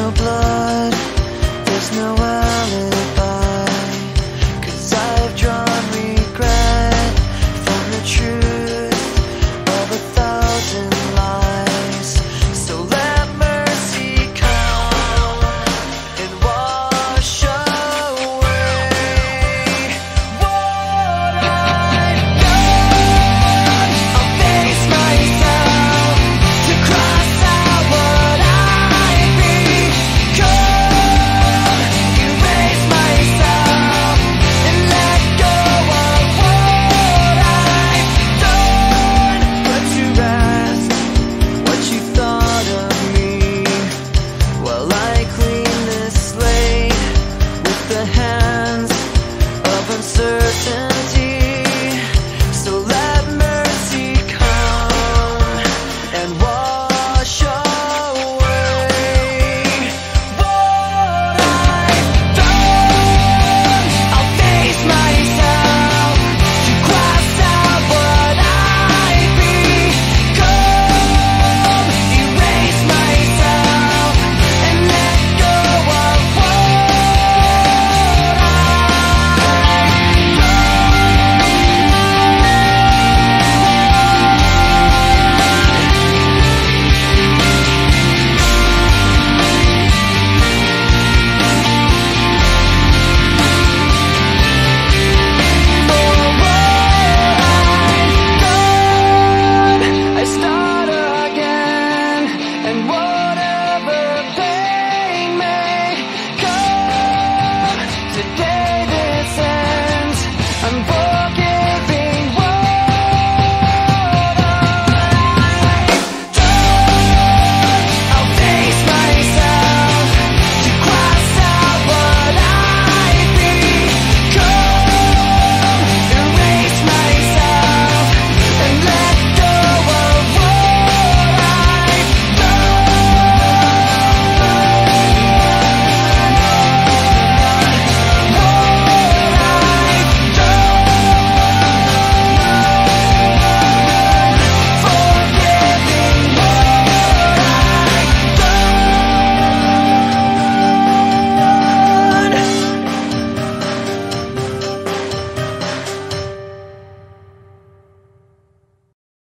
no blood. There's no alibi